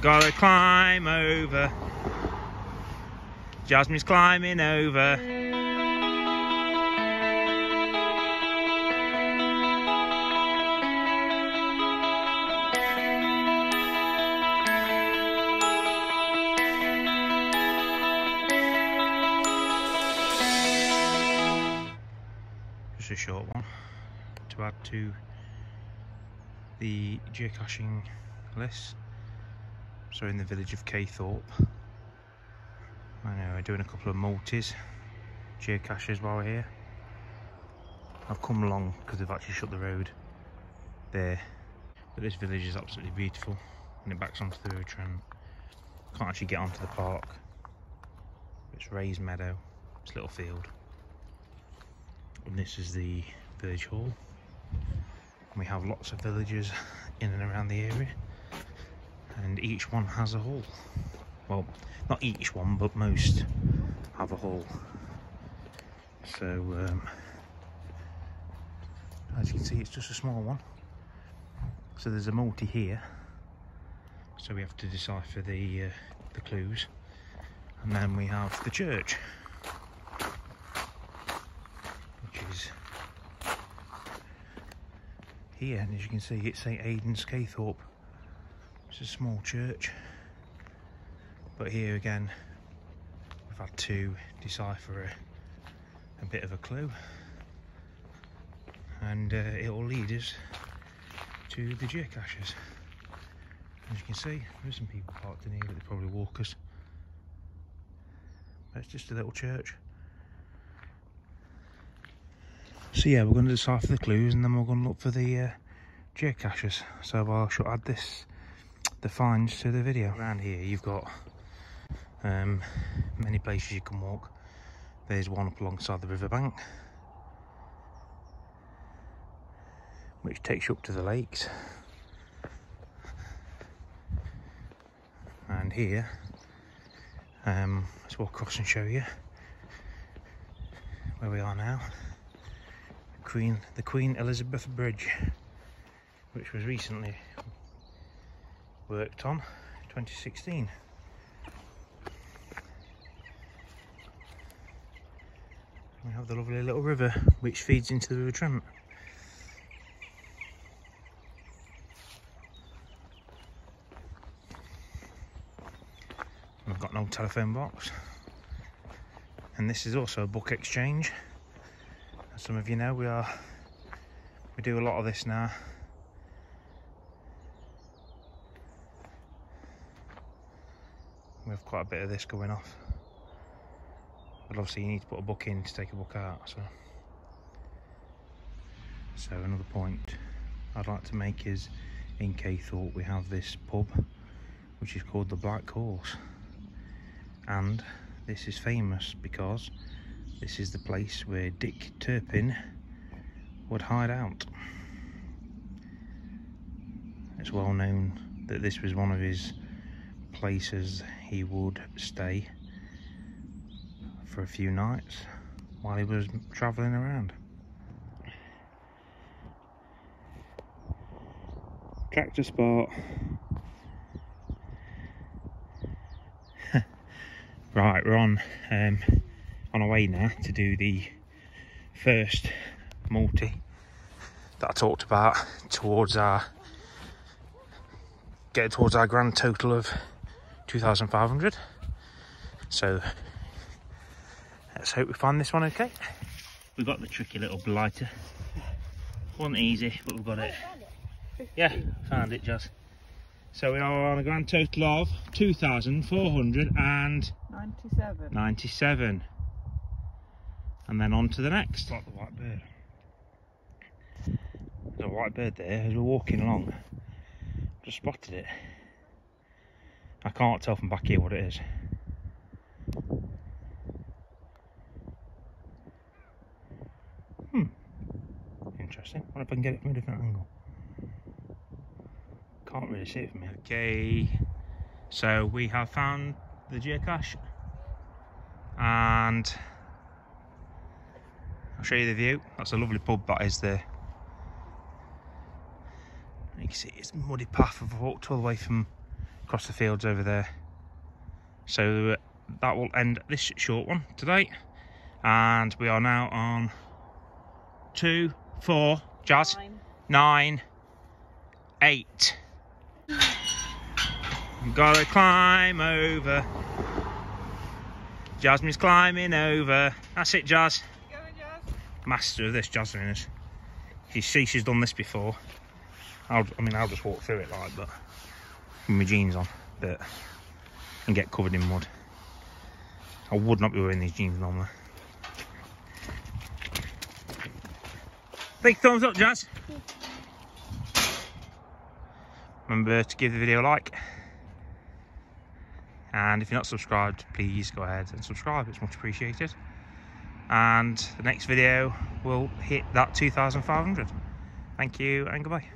Gotta climb over. Jasmine's climbing over. Just a short one to add to the geocaching list. So in the village of Caythorpe. I know we're doing a couple of multis, geocaches while we're here. I've come along because they've actually shut the road there. But this village is absolutely beautiful and it backs onto the River Trent. Can't actually get onto the park. It's raised meadow, it's a little field. And this is the village hall. We have lots of villages in and around the area and each one has a hall. Well, not each one, but most have a hall. So, um, as you can see, it's just a small one. So there's a multi here. So we have to decipher the uh, the clues, and then we have the church, which is here. And as you can see, it's St Aidan's Caythorpe. It's a small church. But here again, we've had to decipher a, a bit of a clue. And uh, it will lead us to the geocaches. As you can see, there's some people parked in here, but they're probably walkers. But it's just a little church. So yeah, we're going to decipher the clues and then we're going to look for the uh, geocaches. So I shall add this the finds to the video. Around here you've got um, many places you can walk. There's one up alongside the riverbank which takes you up to the lakes. And here, um, let's walk across and show you where we are now. Queen, the Queen Elizabeth Bridge, which was recently worked on 2016 we have the lovely little river which feeds into the River Trent. We've got an old telephone box. And this is also a book exchange as some of you know we are we do a lot of this now we have quite a bit of this going off. But obviously you need to put a book in to take a book out, so. So another point I'd like to make is in Caythorpe we have this pub which is called the Black Horse and this is famous because this is the place where Dick Turpin would hide out. It's well known that this was one of his places he would stay for a few nights while he was travelling around. Tractor spot. right, we're on um, on our way now to do the first multi that I talked about towards our get towards our grand total of 2,500. So let's hope we find this one okay. We've got the tricky little blighter. Wasn't easy, but we've got it. Yeah, found it, just. So we are on a grand total of 2,497. 97. And then on to the next. Like the white bird. There's a white bird there as we're walking along. Just spotted it. I can't tell from back here what it is. Hmm. Interesting. What if I can get it from a different angle? Can't really see it from here. Okay. So we have found the geocache. And I'll show you the view. That's a lovely pub that is there. You can see it's muddy path I've walked all the way from across the fields over there so uh, that will end this short one today and we are now on two four jazz Nine. nine eight gotta climb over jasmine's climbing over that's it Jazz. Master of this jasmine is you see she's done this before. I'll, I mean I'll just walk through it like but with my jeans on but and get covered in mud. I would not be wearing these jeans normally. Big thumbs up Jazz. Remember to give the video a like. And if you're not subscribed please go ahead and subscribe. It's much appreciated and the next video will hit that 2500 thank you and goodbye